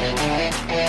Música